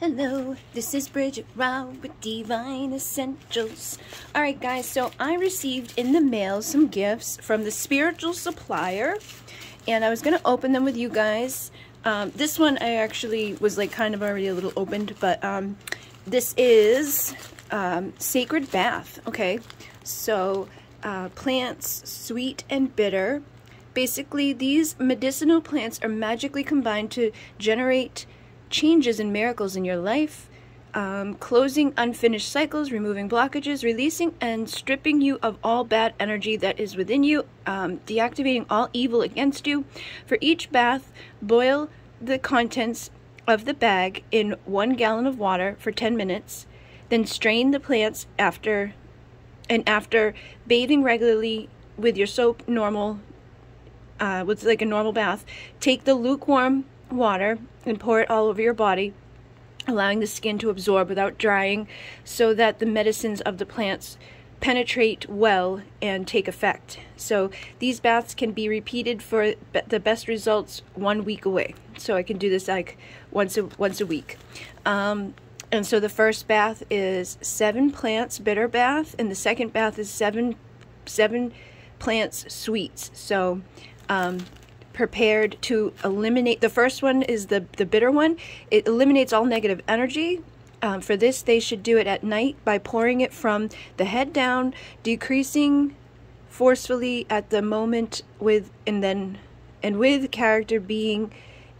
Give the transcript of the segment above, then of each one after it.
Hello, this is Bridget Rau with Divine Essentials. Alright guys, so I received in the mail some gifts from the spiritual supplier and I was going to open them with you guys. Um, this one I actually was like kind of already a little opened, but um, this is um, Sacred Bath, okay? So uh, plants, sweet and bitter. Basically, these medicinal plants are magically combined to generate changes and miracles in your life, um, closing unfinished cycles, removing blockages, releasing and stripping you of all bad energy that is within you, um, deactivating all evil against you. For each bath, boil the contents of the bag in one gallon of water for 10 minutes, then strain the plants after and after bathing regularly with your soap normal uh, with like a normal bath, take the lukewarm water and pour it all over your body, allowing the skin to absorb without drying so that the medicines of the plants penetrate well and take effect. So these baths can be repeated for the best results one week away. So I can do this like once a, once a week. Um, and so the first bath is seven plants bitter bath, and the second bath is seven seven plants sweets. So um, prepared to eliminate the first one is the the bitter one. It eliminates all negative energy. Um, for this they should do it at night by pouring it from the head down decreasing forcefully at the moment with and then and with character being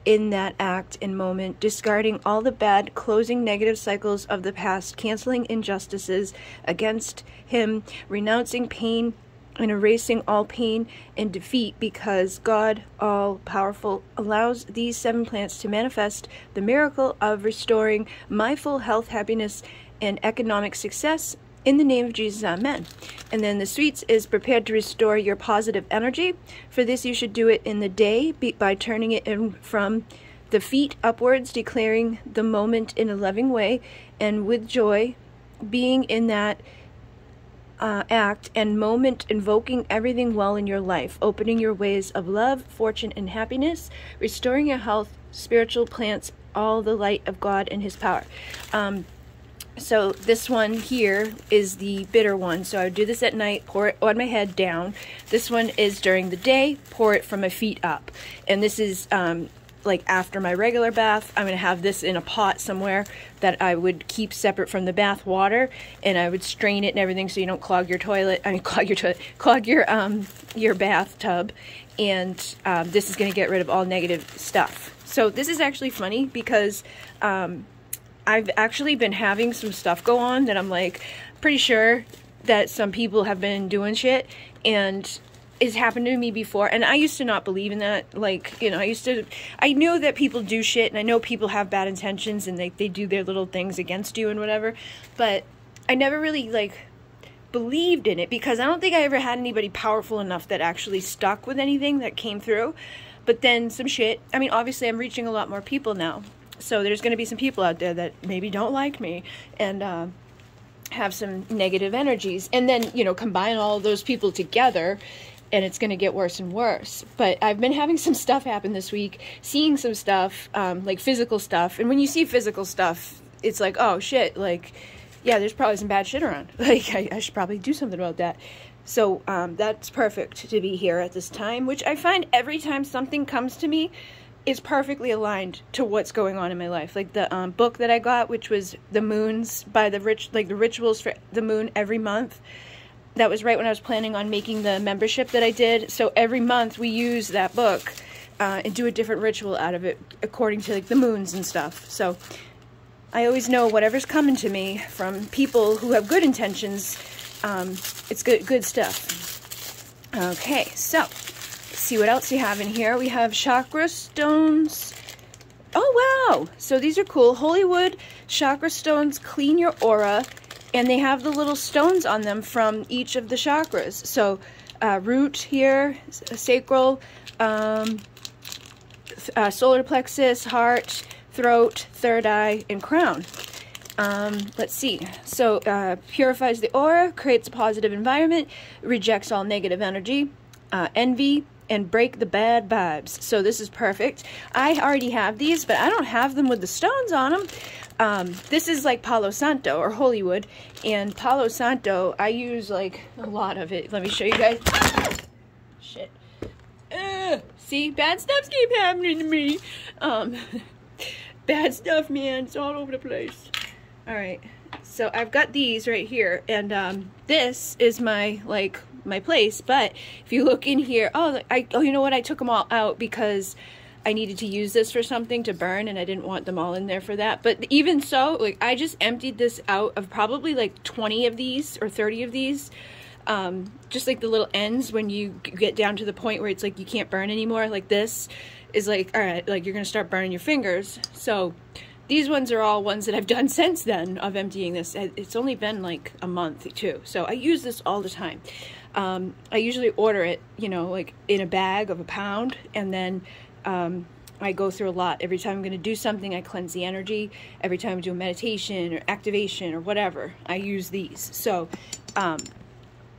in that act and moment, discarding all the bad, closing negative cycles of the past, canceling injustices against him, renouncing pain, and erasing all pain and defeat because God, all powerful, allows these seven plants to manifest the miracle of restoring my full health, happiness, and economic success. In the name of Jesus, Amen. And then the sweets is prepared to restore your positive energy. For this, you should do it in the day by turning it in from the feet upwards, declaring the moment in a loving way and with joy, being in that uh, act and moment invoking everything well in your life, opening your ways of love, fortune, and happiness, restoring your health, spiritual plants, all the light of God and His power. Um, so this one here is the bitter one. So I would do this at night, pour it on my head down. This one is during the day, pour it from my feet up. And this is um, like after my regular bath, I'm to have this in a pot somewhere that I would keep separate from the bath water and I would strain it and everything so you don't clog your toilet. I mean, clog your toilet, clog your, um, your bathtub. And um, this is to get rid of all negative stuff. So this is actually funny because um, I've actually been having some stuff go on that I'm like pretty sure that some people have been doing shit and it's happened to me before and i used to not believe in that like you know i used to i know that people do shit and i know people have bad intentions and they, they do their little things against you and whatever but i never really like believed in it because i don't think i ever had anybody powerful enough that actually stuck with anything that came through but then some shit i mean obviously i'm reaching a lot more people now so there's going to be some people out there that maybe don't like me and uh, have some negative energies and then you know combine all those people together and it's going to get worse and worse. But I've been having some stuff happen this week, seeing some stuff, um, like physical stuff. And when you see physical stuff, it's like, oh shit, like, yeah, there's probably some bad shit around. Like, I, I should probably do something about that. So um, that's perfect to be here at this time, which I find every time something comes to me is perfectly aligned to what's going on in my life. Like the um, book that I got, which was The Moons by the Rich, like the rituals for the moon every month that was right when I was planning on making the membership that I did. So every month we use that book uh, and do a different ritual out of it according to like the moons and stuff. So I always know whatever's coming to me from people who have good intentions, um, it's good good stuff. Okay, so see what else we have in here. We have chakra stones. Oh wow! So these are cool. Holywood chakra stones clean your aura and they have the little stones on them from each of the chakras. So uh, root here, sacral, um, uh, solar plexus, heart, throat, third eye, and crown. Um, let's see. So uh, purifies the aura, creates a positive environment, rejects all negative energy, uh, envy, and break the bad vibes. So this is perfect. I already have these, but I don't have them with the stones on them. Um, this is like Palo Santo or Holywood, and Palo Santo, I use like a lot of it. Let me show you guys. Shit. Uh, see, bad stuffs keep happening to me. Um, bad stuff, man. It's all over the place. All right. So I've got these right here, and um, this is my like my place. But if you look in here, oh, I oh, you know what? I took them all out because I needed to use this for something to burn, and I didn't want them all in there for that. But even so, like I just emptied this out of probably like 20 of these or 30 of these. Um, just like the little ends when you get down to the point where it's like you can't burn anymore. Like this is like, all right, like you're gonna start burning your fingers. So these ones are all ones that I've done since then of emptying this. It's only been like a month too. So I use this all the time. Um, I usually order it, you know, like in a bag of a pound and then um, I go through a lot. Every time I'm going to do something, I cleanse the energy. Every time I do a meditation or activation or whatever, I use these. So, um,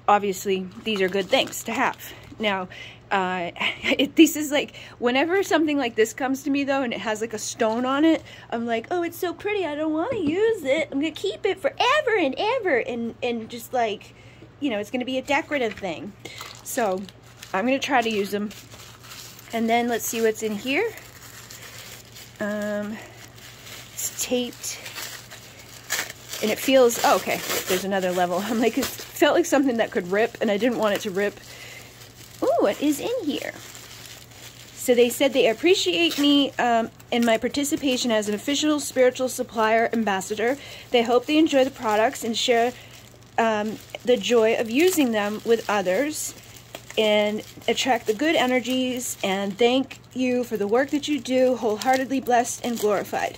obviously, these are good things to have. Now, uh, it, this is like, whenever something like this comes to me, though, and it has like a stone on it, I'm like, oh, it's so pretty. I don't want to use it. I'm going to keep it forever and ever. And, and just like, you know, it's going to be a decorative thing. So, I'm going to try to use them and then let's see what's in here. Um, it's taped. And it feels, oh, okay, there's another level. I'm like, it felt like something that could rip, and I didn't want it to rip. Ooh, what is in here? So they said they appreciate me um, in my participation as an official spiritual supplier ambassador. They hope they enjoy the products and share um, the joy of using them with others and attract the good energies and thank you for the work that you do, wholeheartedly blessed and glorified.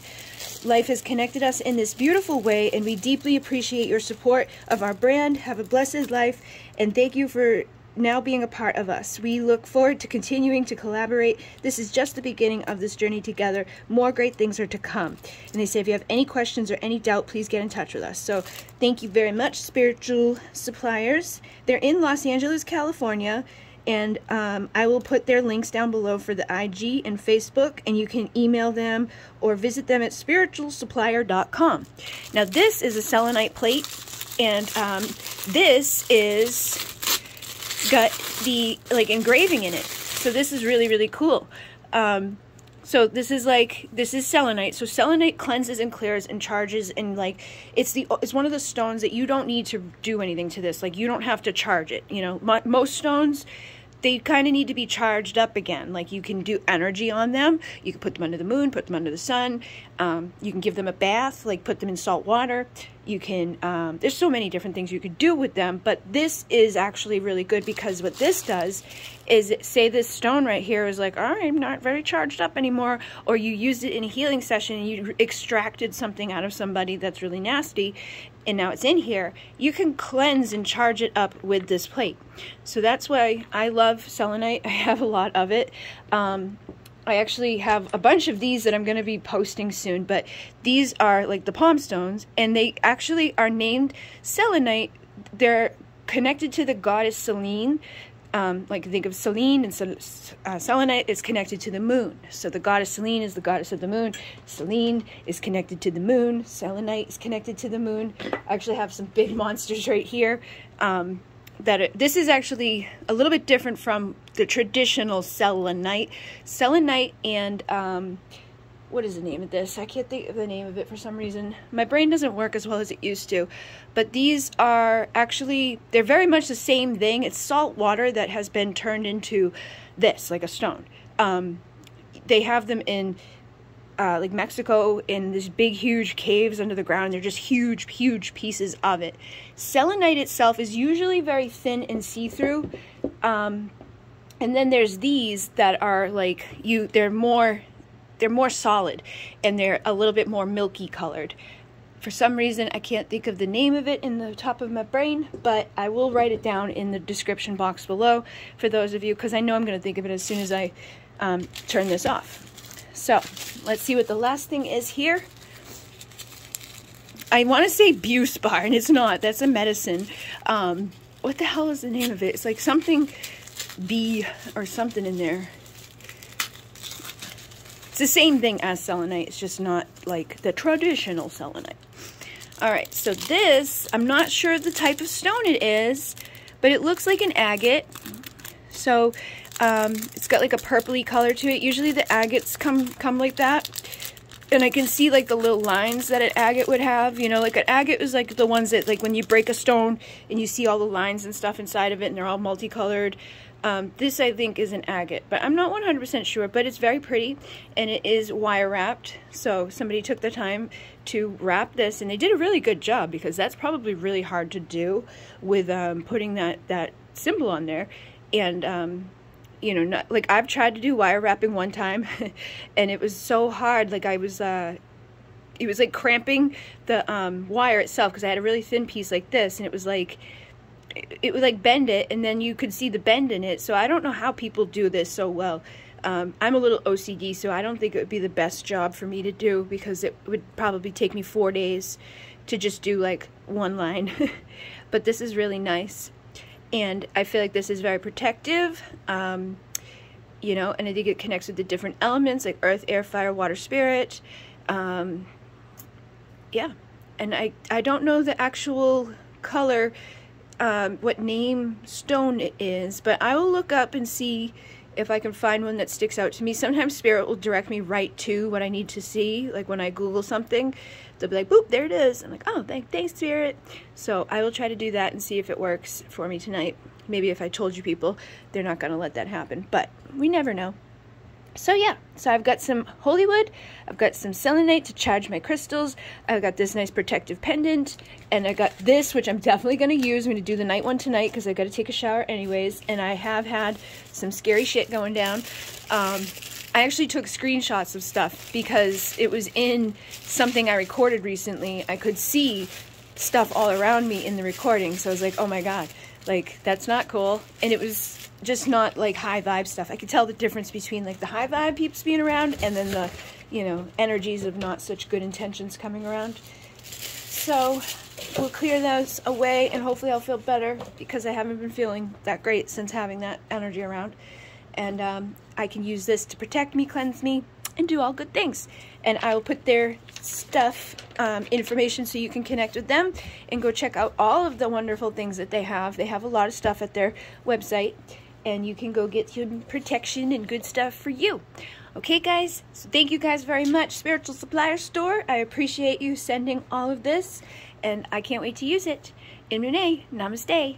Life has connected us in this beautiful way, and we deeply appreciate your support of our brand. Have a blessed life, and thank you for now being a part of us. We look forward to continuing to collaborate. This is just the beginning of this journey together. More great things are to come. And they say if you have any questions or any doubt, please get in touch with us. So thank you very much, Spiritual Suppliers. They're in Los Angeles, California. And um, I will put their links down below for the IG and Facebook, and you can email them or visit them at spiritualsupplier.com. Now, this is a selenite plate, and um, this is got the like engraving in it. So this is really, really cool. Um, so this is like this is selenite. So selenite cleanses and clears and charges and like it's the it's one of the stones that you don't need to do anything to this. Like you don't have to charge it. You know, most stones they kind of need to be charged up again. Like you can do energy on them. You can put them under the moon, put them under the sun. Um, you can give them a bath, like put them in salt water. You can, um, there's so many different things you could do with them, but this is actually really good because what this does is say this stone right here is like, I'm not very charged up anymore, or you used it in a healing session and you extracted something out of somebody that's really nasty, and now it's in here, you can cleanse and charge it up with this plate. So that's why I love selenite. I have a lot of it. Um, I actually have a bunch of these that I'm going to be posting soon, but these are like the palm stones, and they actually are named selenite. They're connected to the goddess Selene. Um, like think of Selene and uh, selenite is connected to the moon. So the goddess Selene is the goddess of the moon. Selene is connected to the moon. Selenite is connected to the moon. I actually have some big monsters right here. Um, that it, this is actually a little bit different from the traditional selenite. Selenite and um, what is the name of this? I can't think of the name of it for some reason. My brain doesn't work as well as it used to. But these are actually, they're very much the same thing. It's salt water that has been turned into this, like a stone. Um, they have them in uh, like Mexico in these big, huge caves under the ground. They're just huge, huge pieces of it. Selenite itself is usually very thin and see-through. Um, and then there's these that are like you, they're more they're more solid and they're a little bit more milky colored. For some reason, I can't think of the name of it in the top of my brain, but I will write it down in the description box below for those of you, because I know I'm going to think of it as soon as I um, turn this off. So, let's see what the last thing is here. I want to say Buspar, and it's not. That's a medicine. Um, what the hell is the name of it? It's like something B or something in there. It's the same thing as selenite. It's just not like the traditional selenite. All right, so this, I'm not sure the type of stone it is, but it looks like an agate. So um, it's got like a purpley color to it. Usually the agates come, come like that. And I can see like the little lines that an agate would have. You know, like an agate is like the ones that like when you break a stone and you see all the lines and stuff inside of it and they're all multicolored. Um, this I think is an agate, but I'm not 100% sure, but it's very pretty and it is wire wrapped. So somebody took the time to wrap this and they did a really good job because that's probably really hard to do with um, putting that, that symbol on there. And um, you know, not, like I've tried to do wire wrapping one time and it was so hard. Like I was, uh, it was like cramping the um, wire itself because I had a really thin piece like this and it was like, it, would like bend it and then you could see the bend in it. So I don't know how people do this so well. Um, I'm a little OCD, so I don't think it would be the best job for me to do because it would probably take me four days to just do like one line. but this is really nice and I feel like this is very protective. Um, you know, and I think it connects with the different elements like earth, air, fire, water, spirit. Um, yeah, and I I don't know the actual color, um, what name stone it is, but I will look up and see if I can find one that sticks out to me. Sometimes Spirit will direct me right to what I need to see. Like when I Google something, they'll be like, boop, there it is. I'm like, oh, thank, thanks, Spirit. So I will try to do that and see if it works for me tonight. Maybe if I told you people, they're not going to let that happen. But we never know. So yeah, so I've got some holy wood, I've got some selenite to charge my crystals, I've got this nice protective pendant, and I got this, which I'm definitely going to use. I'm going to do the night one tonight because i got to take a shower anyways, and I have had some scary shit going down. Um, I actually took screenshots of stuff because it was in something I recorded recently. I could see stuff all around me in the recording, so I was like, oh my god, like, that's not cool. And it was just not like high vibe stuff. I could tell the difference between like the high vibe peeps being around and then the, you know, energies of not such good intentions coming around. So we'll clear those away and hopefully I'll feel better because I haven't been feeling that great since having that energy around. And um, I can use this to protect me, cleanse me, and do all good things. And I will put their stuff, um, information so you can connect with them and go check out all of the wonderful things that they have. They have a lot of stuff at their website and you can go get some protection and good stuff for you. Okay, guys, so thank you guys very much, Spiritual Supplier Store. I appreciate you sending all of this, and I can't wait to use it. In Namaste.